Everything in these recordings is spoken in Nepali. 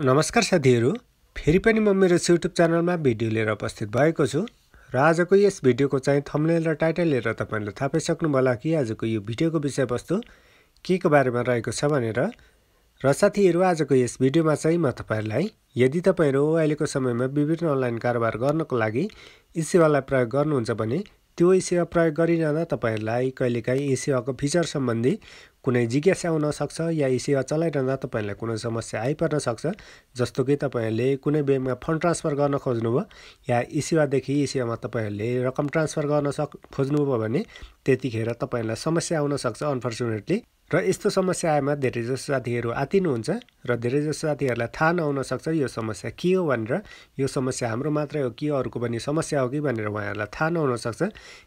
नमस्कार साथीहरू। फेरि पनि म मेरो युट्युब च्यानलमा भिडियो लिएर उपस्थित भएको छु। र आजको यस भिडियोको चाहिँ थम्नेल र टाइटल लिएर तपाईँहरूले थाहा पाइसक्नुभयो होला कि आजको यो भिडियोको विषयवस्तु के को बारेमा रहेको छ भनेर। र साथीहरू आजको यस भिडियोमा चाहिँ म तपाईँहरूलाई यदि तपाईँहरू अहिलेको समयमा विभिन्न अनलाइन कारोबार गर्नको लागि ई सेवालाई प्रयोग गर्नुहुन्छ भने त्यो ई प्रयोग गरिरहँदा तपाईँहरूलाई कहिलेकाहीँ ई सेवाको फिचर सम्बन्धी कुनै जिज्ञासा हुनसक्छ या यी सेवा चलाइरहँदा तपाईँहरूलाई कुनै समस्या आइपर्न सक्छ जस्तो कि तपाईँहरूले कुनै ब्याङ्कमा फन्ड ट्रान्सफर गर्न खोज्नुभयो या यी सेवादेखि यी सेवामा तपाईँहरूले रकम ट्रान्सफर गर्न सक खोज्नुभयो भने त्यतिखेर तपाईँहरूलाई समस्या आउनसक्छ अनफर्चुनेटली। र यस्तो समस्या आएमा धेरैजसो साथीहरू आतिनुहुन्छ र धेरैजसो साथीहरूलाई थाहा नहुन सक्छ यो समस्या के हो भनेर। यो समस्या हाम्रो मात्रै हो कि अरूको पनि समस्या हो कि भनेर उहाँहरूलाई थाहा नहुन सक्छ।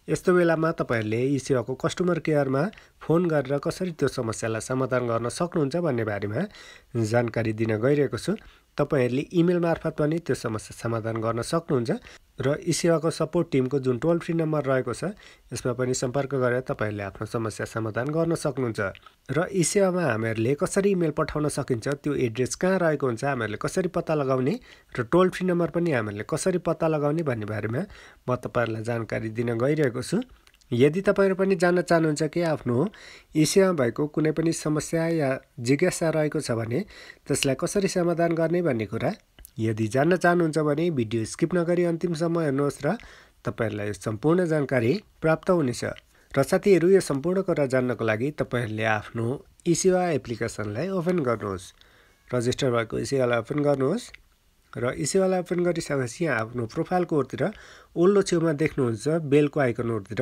यस्तो बेलामा तपाईँहरूले यी सेवाको कस्टमर केयरमा फोन गरेर कसरी त्यो समस्यालाई समाधान गर्न सक्नुहुन्छ भन्ने बारेमा जानकारी दिन गइरहेको छु। तपाईँहरूले इमेल मार्फत पनि त्यो समस्या समाधान गर्न सक्नुहुन्छ र ई सेवाको सपोर्ट टिमको जुन टोल फ्री नम्बर रहेको छ यसमा पनि सम्पर्क गरेर तपाईँहरूले आफ्नो समस्या समाधान गर्न सक्नुहुन्छ। र ई सेवामा हामीहरूले कसरी इमेल पठाउन सकिन्छ त्यो एड्रेस कहाँ रहेको हुन्छ हामीहरूले कसरी पत्ता लगाउने र टोल फ्री नम्बर पनि हामीहरूले कसरी पत्ता लगाउने भन्ने बारेमा म तपाईँहरूलाई जानकारी दिन गइरहेको छु। यदि तपाईँहरू पनि जान्न चाहनुहुन्छ कि आफ्नो एसियामा भएको कुनै पनि समस्या या जिज्ञासा रहेको छ भने त्यसलाई कसरी समाधान गर्ने भन्ने कुरा यदि जान्न चाहनुहुन्छ भने भिडियो स्किप नगरी अन्तिमसम्म हेर्नुहोस् र तपाईँहरूलाई सम्पूर्ण जानकारी प्राप्त हुनेछ। र साथीहरू यो सम्पूर्ण कुरा जान्नको लागि तपाईँहरूले आफ्नो इसेवा एप्लिकेसनलाई ओपन गर्नुहोस्। रजिस्टर भएको इसेवालाई ओपन गर्नुहोस् र इसेवालाई ओपन गरिसकेपछि यहाँ आफ्नो प्रोफाइलको ओरतिर ओल्लो छेउमा देख्नुहुन्छ बेलको आइकनहरूतिर।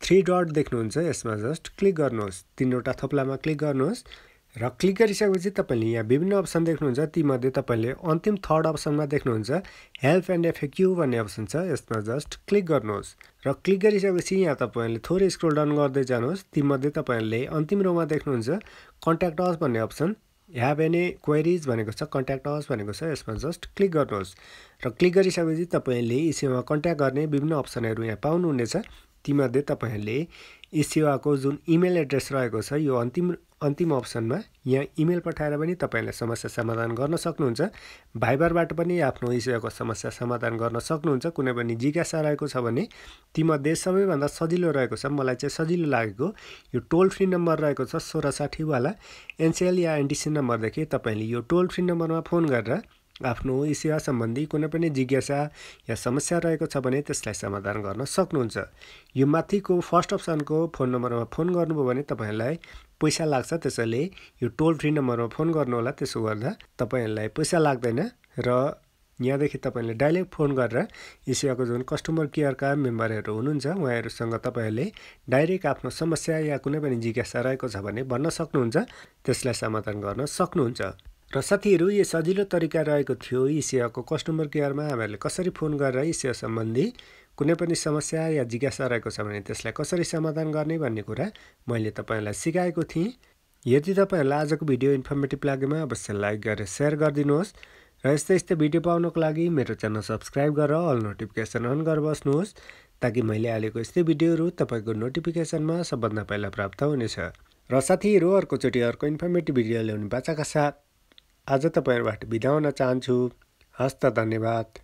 थ्री डट देख्नुहुन्छ यसमा जस्ट क्लिक गर्नुहोस्। तिनवटा थोप्लामा क्लिक गर्नुहोस् र क्लिक गरिसकेपछि तपाईँले यहाँ विभिन्न अप्सन देख्नुहुन्छ। तीमध्ये तपाईँले अन्तिम थर्ड अप्सनमा देख्नुहुन्छ हेल्प एन्ड एफएक्यु भन्ने अप्सन छ। यसमा जस्ट क्लिक गर्नुहोस् र क्लिक गरिसकेपछि यहाँ तपाईँले थोरै स्क्रोल डाउन गर्दै जानुहोस्। तीमध्ये तपाईँहरूले अन्तिम रोमा देख्नुहुन्छ कन्ट्याक्ट अस भन्ने अप्सन। ह्याभ एनी क्वेरिज भनेको छ कन्ट्याक्ट अस भनेको छ। यसमा जस्ट क्लिक गर्नुहोस्। र क्लिक गरिसकेपछि तपाईँले इसेमा कन्ट्याक्ट गर्ने विभिन्न अप्सनहरू यहाँ पाउनुहुनेछ। तीमध्ये तपाईँहरूले सेवाको जुन इमेल एड्रेस रहेको छ यो अन्तिम अन्तिम अप्सनमा यहाँ इमेल पठाएर पनि तपाईँहरूले समस्या समाधान गर्न सक्नुहुन्छ। भाइबरबाट पनि आफ्नो सेवाको समस्या समाधान गर्न सक्नुहुन्छ। कुनै पनि जिज्ञासा रहेको छ भने तीमध्ये सबैभन्दा सजिलो रहेको छ। मलाई चाहिँ सजिलो लागेको यो टोल फ्री नम्बर रहेको छ सोह्र साठीवाला एनसिएल या एनडिसी नम्बरदेखि तपाईँले यो टोल फ्री नम्बरमा फोन गरेर आफ्नो सेवा सम्बन्धी कुनै पनि जिज्ञासा या समस्या रहेको छ भने त्यसलाई समाधान गर्न सक्नुहुन्छ। यो माथिको फर्स्ट अप्सनको फोन नम्बरमा फोन गर्नुभयो भने तपाईँहरूलाई पैसा लाग्छ त्यसैले यो टोल फ्री नम्बरमा फोन गर्नुहोला त्यसो गर्दा तपाईँहरूलाई पैसा लाग्दैन र यहाँदेखि तपाईँले डाइरेक्ट फोन गरेर यो सेवाको जुन कस्टमर केयरका मेम्बरहरू हुनुहुन्छ उहाँहरूसँग तपाईँहरूले डाइरेक्ट आफ्नो समस्या या कुनै पनि जिज्ञासा रहेको छ भने भन्न सक्नुहुन्छ त्यसलाई समाधान गर्न सक्नुहुन्छ। र साथीहरू यो सजिलो तरिका रहेको थियो। यी सेवाको कस्टमर केयरमा हामीहरूले कसरी फोन गरेर यी सेवा सम्बन्धी कुनै पनि समस्या या जिज्ञासा रहेको छ भने त्यसलाई कसरी समाधान गर्ने भन्ने कुरा मैले तपाईँलाई सिकाएको थिएँ। यदि तपाईँहरूलाई आजको भिडियो इन्फर्मेटिभ लागेमा अवश्य लाइक गरेर सेयर गरिदिनुहोस् र यस्तै यस्तै भिडियो पाउनको लागि मेरो च्यानल सब्सक्राइब गरेर अल नोटिफिकेसन अन गरेर बस्नुहोस् ताकि मैले हालेको यस्तै भिडियोहरू तपाईँको नोटिफिकेसनमा सबभन्दा पहिला प्राप्त हुनेछ। र साथीहरू अर्कोचोटि अर्को इन्फर्मेटिभ भिडियो ल्याउने बाचाका साथ आज तपाईँहरूबाट बिदा हुन चाहन्छु। हस्त धन्यवाद।